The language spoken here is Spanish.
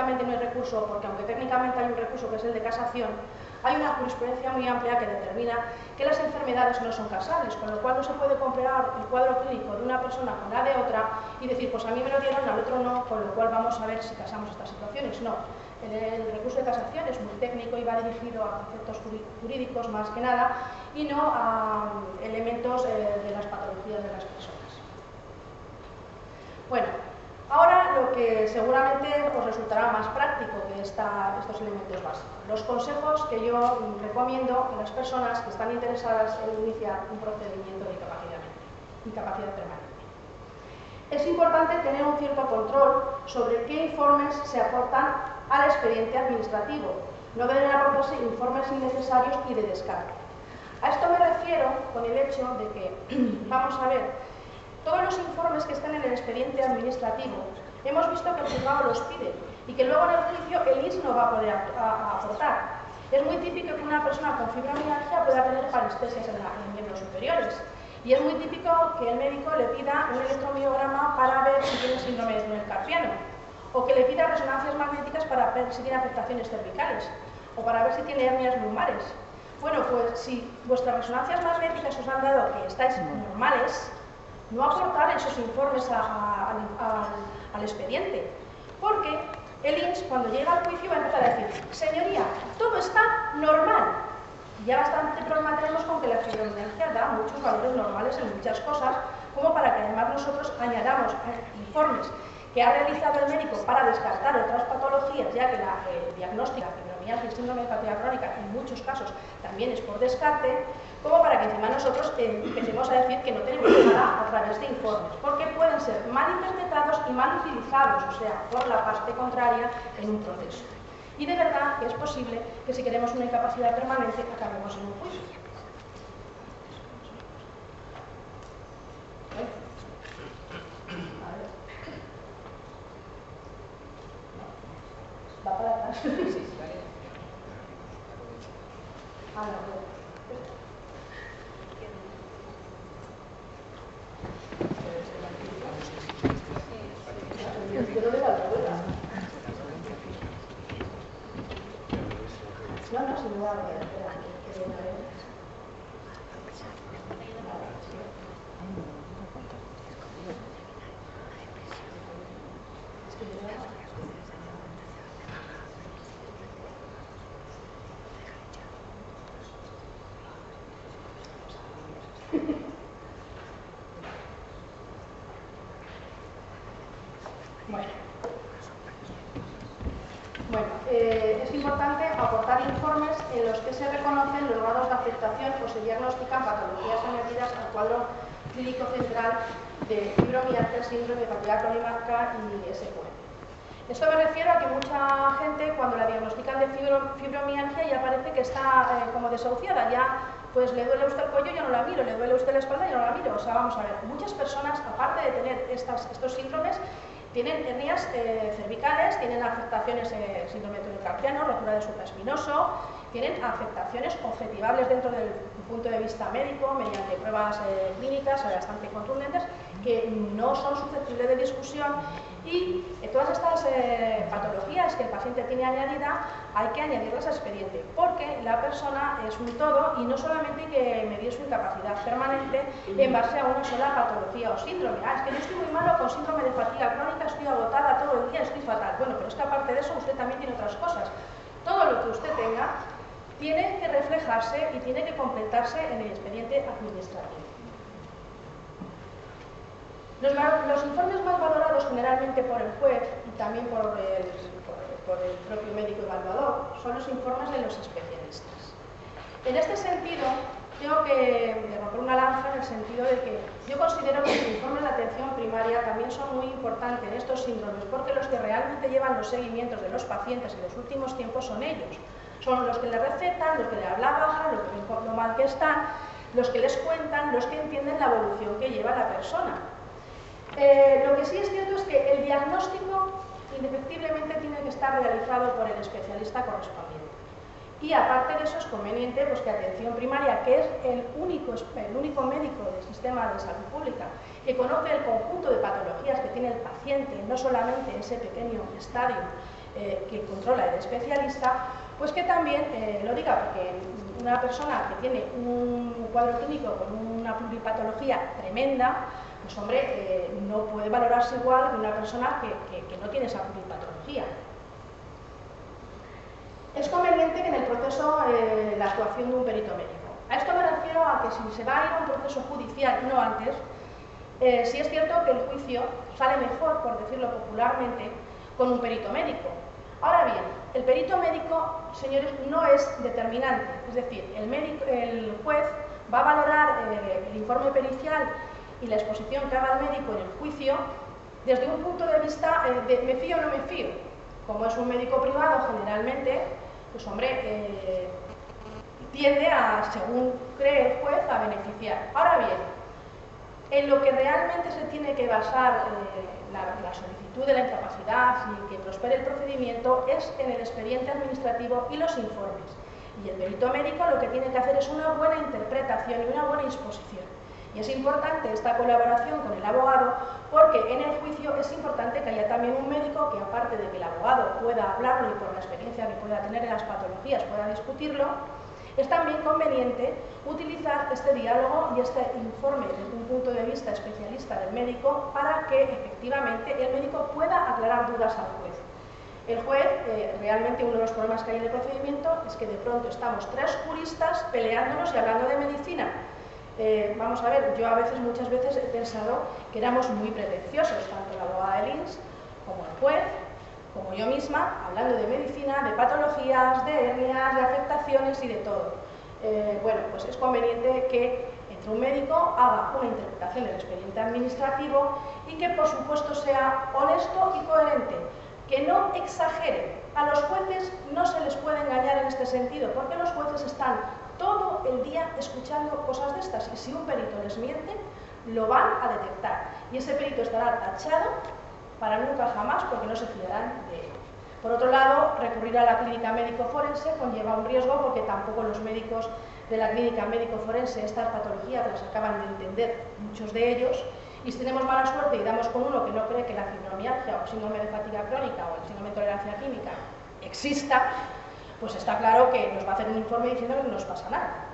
técnicamente no hay recurso, porque aunque técnicamente hay un recurso que es el de casación, hay una jurisprudencia muy amplia que determina que las enfermedades no son casables, con lo cual no se puede comparar el cuadro clínico de una persona con la de otra y decir, pues a mí me lo dieron, al otro no, con lo cual vamos a ver si casamos estas situaciones. No, el, recurso de casación es muy técnico y va dirigido a conceptos jurídicos más que nada y no a elementos eh, de las patologías de las personas. Bueno, Ahora lo que seguramente os resultará más práctico que estos elementos básicos. Los consejos que yo recomiendo a las personas que están interesadas en iniciar un procedimiento de incapacidad, incapacidad permanente. Es importante tener un cierto control sobre qué informes se aportan al expediente administrativo. No deben aportarse informes innecesarios y de descarte. A esto me refiero con el hecho de que, vamos a ver, todos los informes que están en el expediente administrativo, hemos visto que el juzgado los pide y que luego en el juicio el IS no va a poder aportar. Es muy típico que una persona con fibromialgia pueda tener parestesias en, los miembros superiores. Y es muy típico que el médico le pida un electromiograma para ver si tiene síndrome de túnel. O que le pida resonancias magnéticas para ver si tiene afectaciones cervicales. O para ver si tiene hernias lumbares. Bueno, pues si vuestras resonancias magnéticas os han dado que estáis normales, no aportar esos informes al expediente, porque el INS cuando llega al juicio va a empezar a decir, señoría, todo está normal. Y ya bastante problema tenemos con que la fibromialgia da muchos valores normales en muchas cosas, como para que además nosotros añadamos informes que ha realizado el médico para descartar otras patologías, ya que la eh, diagnóstica fibromialgia y síndrome de fatiga crónica en muchos casos también es por descarte, como para que encima nosotros eh, empecemos a decir que no tenemos nada a través de informes, porque pueden ser mal interpretados y mal utilizados, o sea, por la parte contraria en un proceso. Y de verdad que es posible que si queremos una incapacidad permanente acabemos en un juicio. Va para atrás. Ah, no, síndrome de fatiga crónica y SQL. Esto me refiero a que mucha gente cuando la diagnostican de fibromialgia ya parece que está eh, como desahuciada, ya pues le duele a usted el cuello, yo no la miro, le duele a usted la espalda, yo no la miro. O sea, vamos a ver, muchas personas, aparte de tener estas, estos síndromes, tienen hernias eh, cervicales, tienen afectaciones, eh, síndrome carpiano, rotura de supraespinoso, tienen afectaciones objetivables dentro del punto de vista médico, mediante pruebas eh, clínicas bastante contundentes, que no son susceptibles de discusión y todas estas eh, patologías que el paciente tiene añadida hay que añadirlas al expediente, porque la persona es un todo y no solamente que medir su incapacidad permanente en base a una sola patología o síndrome. Ah, es que yo estoy muy malo con síndrome de fatiga crónica, estoy agotada todo el día, estoy fatal. Bueno, pero es que aparte de eso usted también tiene otras cosas. Todo lo que usted tenga tiene que reflejarse y tiene que completarse en el expediente administrativo. Los, informes más valorados generalmente por el juez y también por el, propio médico evaluador son los informes de los especialistas. En este sentido, tengo que romper una lanza en el sentido de que yo considero que los informes de atención primaria también son muy importantes en estos síndromes porque los que realmente llevan los seguimientos de los pacientes en los últimos tiempos son ellos. Son los que le recetan, los que le hablan baja, los que ven lo mal que están, los que les cuentan, los que entienden la evolución que lleva la persona. Eh, lo que sí es cierto es que el diagnóstico indefectiblemente tiene que estar realizado por el especialista correspondiente. Y aparte de eso es conveniente pues, que atención primaria, que es el único, el único médico del sistema de salud pública que conoce el conjunto de patologías que tiene el paciente, no solamente ese pequeño estadio eh, que controla el especialista, pues que también eh, lo diga, porque una persona que tiene un cuadro clínico con una pluripatología tremenda, pues hombre, eh, no puede valorarse igual que una persona que, que no tiene esa pluripatología. Es conveniente que en el proceso la actuación de un perito médico. A esto me refiero a que si se va a ir a un proceso judicial y no antes, eh, sí es cierto que el juicio sale mejor, por decirlo popularmente, con un perito médico. Ahora bien, el perito médico, señores, no es determinante. Es decir, el, el juez va a valorar eh, el informe pericial y la exposición que haga el médico en el juicio desde un punto de vista eh, de me fío o no me fío. Como es un médico privado, generalmente, pues hombre, tiende a, según cree el juez, a beneficiar. Ahora bien, en lo que realmente se tiene que basar eh, la, solicitud de la incapacidad y que prospere el procedimiento es en el expediente administrativo y los informes. Y el perito médico lo que tiene que hacer es una buena interpretación y una buena disposición. Y es importante esta colaboración con el abogado porque en el juicio es importante que haya también un médico que aparte de que el abogado pueda hablarlo y por la experiencia que pueda tener en las patologías pueda discutirlo, es también conveniente utilizar este diálogo y este informe desde un punto de vista especialista del médico para que efectivamente el médico pueda aclarar dudas al juez. El juez, eh, realmente uno de los problemas que hay en el procedimiento es que de pronto estamos tres juristas peleándonos y hablando de medicina. Eh, vamos a ver, yo a veces, muchas veces he pensado que éramos muy pretenciosos, tanto la abogada de Lins como el juez, como yo misma, hablando de medicina, de patologías, de hernias, de afectaciones y de todo. Eh, bueno, pues es conveniente que entre un médico haga una interpretación del expediente administrativo y que por supuesto sea honesto y coherente, que no exagere. A los jueces no se les puede engañar en este sentido, porque los jueces están todo el día escuchando cosas de estas y si un perito les miente, lo van a detectar y ese perito estará tachado para nunca jamás porque no se fiarán de él. Por otro lado, recurrir a la clínica médico-forense conlleva un riesgo porque tampoco los médicos de la clínica médico-forense estas patologías las acaban de entender muchos de ellos y si tenemos mala suerte y damos con uno que no cree que la fibromialgia o síndrome de fatiga crónica o el síndrome de tolerancia química exista, pues está claro que nos va a hacer un informe diciendo que no nos pasa nada.